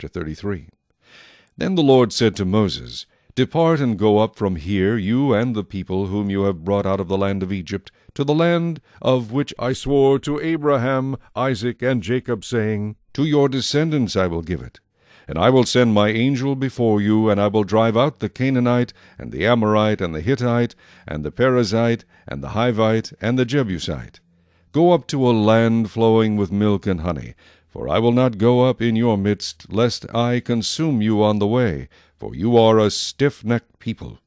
Chapter 33 Then the Lord said to Moses, Depart and go up from here, you and the people whom you have brought out of the land of Egypt, to the land of which I swore to Abraham, Isaac, and Jacob, saying, To your descendants I will give it. And I will send my angel before you, and I will drive out the Canaanite, and the Amorite, and the Hittite, and the Perizzite, and the Hivite, and the Jebusite. Go up to a land flowing with milk and honey, for I will not go up in your midst, lest I consume you on the way, for you are a stiff-necked people.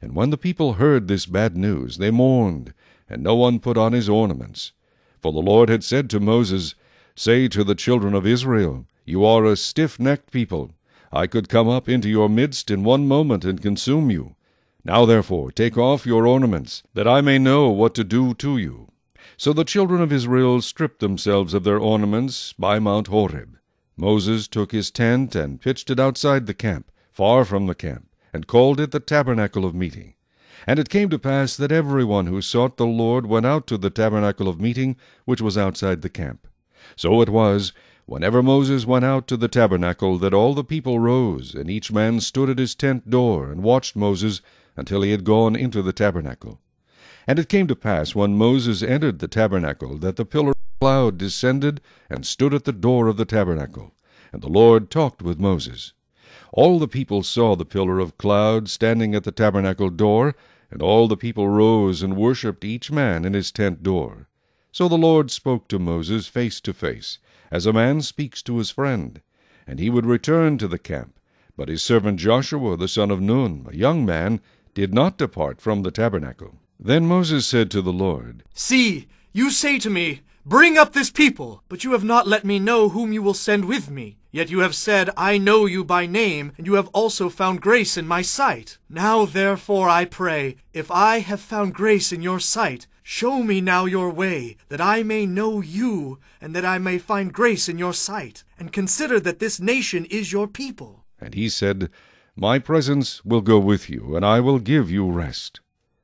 And when the people heard this bad news, they mourned, and no one put on his ornaments. For the Lord had said to Moses, Say to the children of Israel, You are a stiff-necked people. I could come up into your midst in one moment and consume you. Now therefore take off your ornaments, that I may know what to do to you. So the children of Israel stripped themselves of their ornaments by Mount Horeb. Moses took his tent and pitched it outside the camp, far from the camp, and called it the tabernacle of meeting. And it came to pass that every one who sought the Lord went out to the tabernacle of meeting, which was outside the camp. So it was, whenever Moses went out to the tabernacle, that all the people rose, and each man stood at his tent door, and watched Moses until he had gone into the tabernacle. And it came to pass, when Moses entered the tabernacle, that the pillar of cloud descended and stood at the door of the tabernacle. And the Lord talked with Moses. All the people saw the pillar of cloud standing at the tabernacle door, and all the people rose and worshipped each man in his tent door. So the Lord spoke to Moses face to face, as a man speaks to his friend. And he would return to the camp. But his servant Joshua the son of Nun, a young man, did not depart from the tabernacle. Then Moses said to the Lord, See, you say to me, Bring up this people, but you have not let me know whom you will send with me. Yet you have said, I know you by name, and you have also found grace in my sight. Now therefore I pray, if I have found grace in your sight, show me now your way, that I may know you, and that I may find grace in your sight, and consider that this nation is your people. And he said, My presence will go with you, and I will give you rest.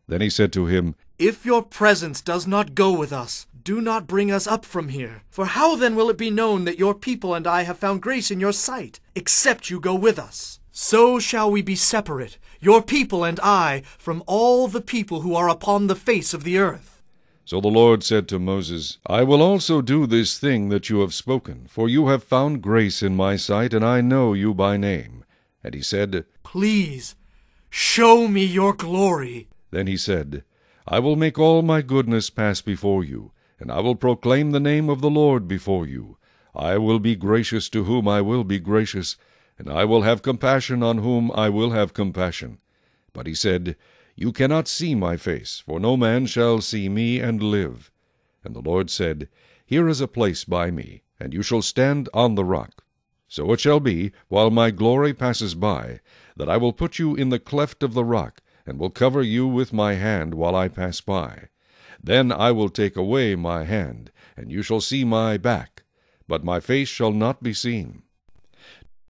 Then he said to him, If your presence does not go with us, do not bring us up from here. For how then will it be known that your people and I have found grace in your sight, except you go with us? So shall we be separate, your people and I, from all the people who are upon the face of the earth. So the Lord said to Moses, I will also do this thing that you have spoken, for you have found grace in my sight, and I know you by name. And he said, Please, show me your glory. Then he said, I will make all my goodness pass before you, and I will proclaim the name of the Lord before you. I will be gracious to whom I will be gracious, and I will have compassion on whom I will have compassion. But he said, You cannot see my face, for no man shall see me and live. And the Lord said, Here is a place by me, and you shall stand on the rock. So it shall be, while my glory passes by, that I will put you in the cleft of the rock, and will cover you with my hand while I pass by. Then I will take away my hand, and you shall see my back, but my face shall not be seen.